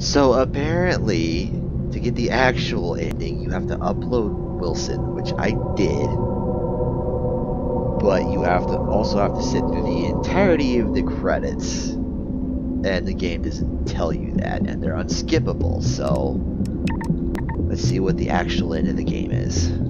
So apparently, to get the actual ending, you have to upload Wilson, which I did. But you have to also have to sit through the entirety of the credits. And the game doesn't tell you that, and they're unskippable, so let's see what the actual end of the game is.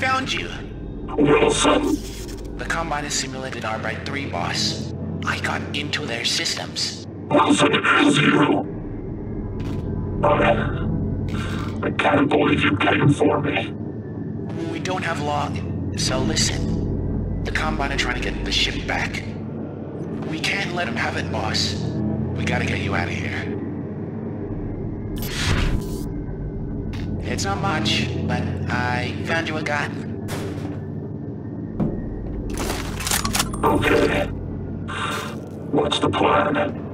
Found you. Wilson. The Combine is simulated Arbeit 3, boss. I got into their systems. Wilson, it is you. I, I can't believe you came for me. We don't have long, so listen. The Combine are trying to get the ship back. We can't let them have it, boss. We gotta get you out of here. It's not much, but I found you a gun. Okay. What's the plan?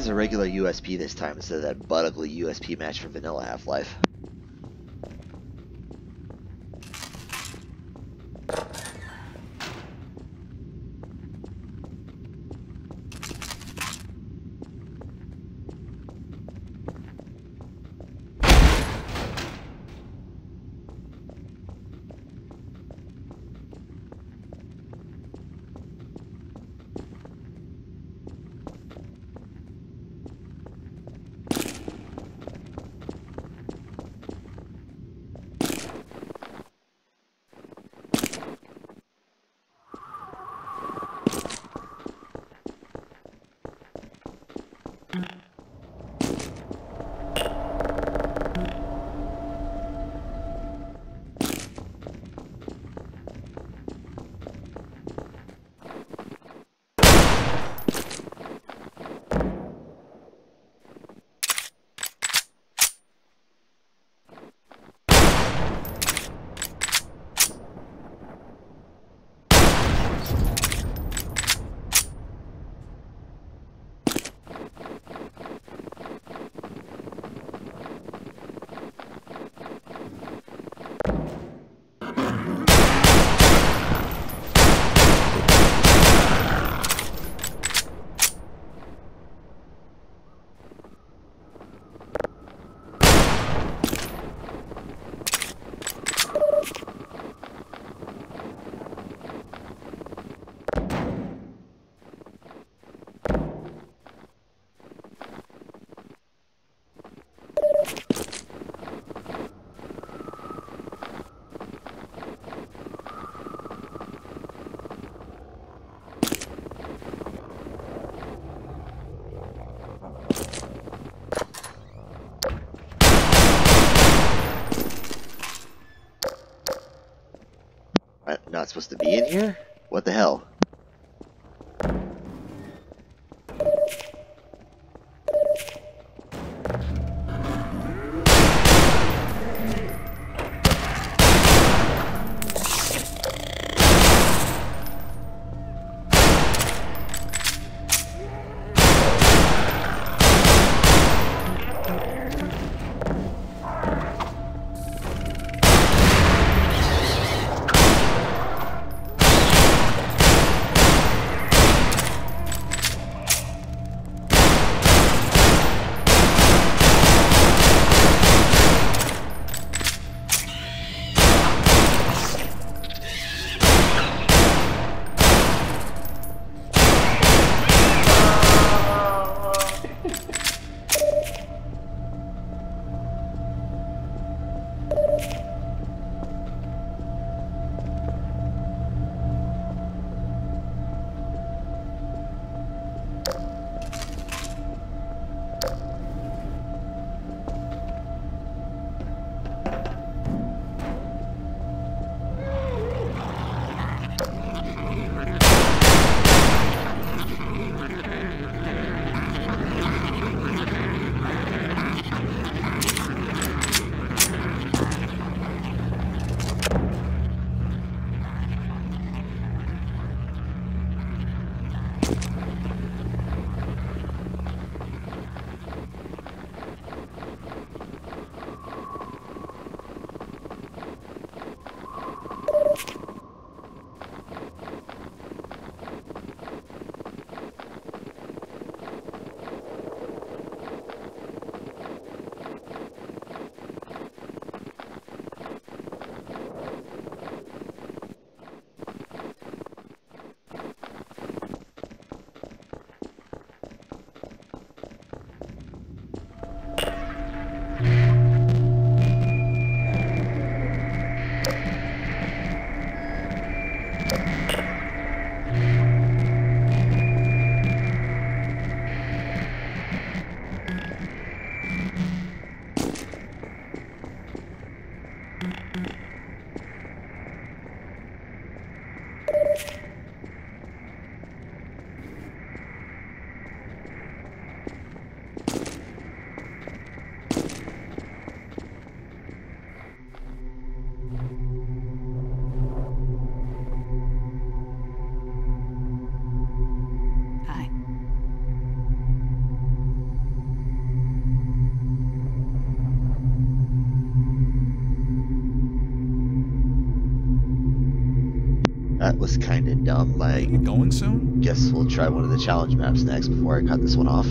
Is a regular USP this time instead of that butt ugly USP match from Vanilla Half-Life. Be in here? What the hell? Was kind of dumb. Like Going soon? guess we'll try one of the challenge maps next before I cut this one off.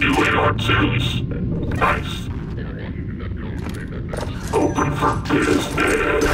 Want the new AR-2s? Nice. Open for business.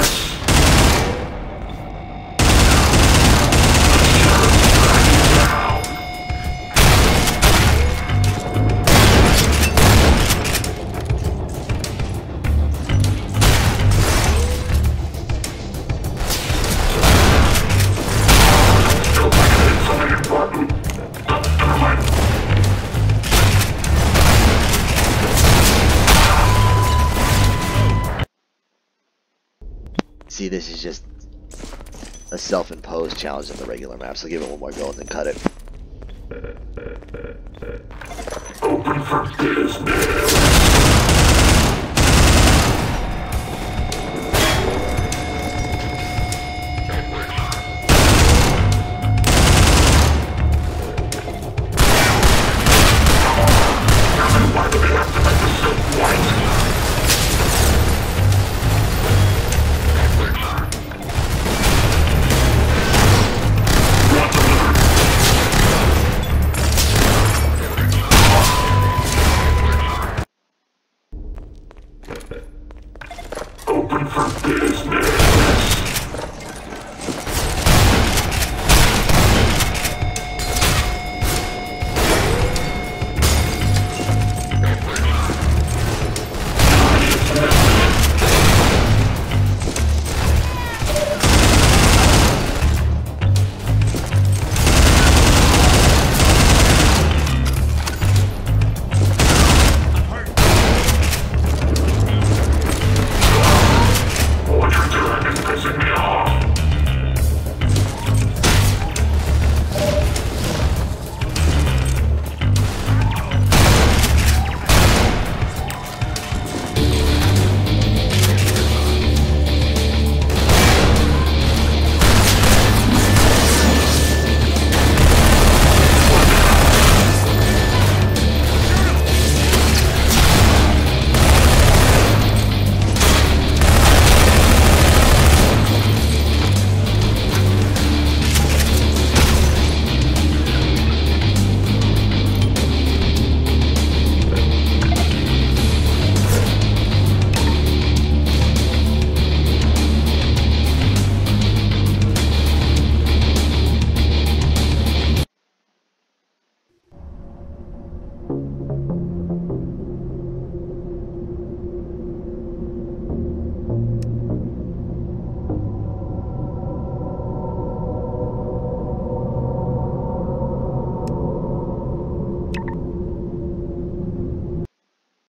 This is just a self-imposed challenge on the regular map, so give it one more go and then cut it. Open for business. For business.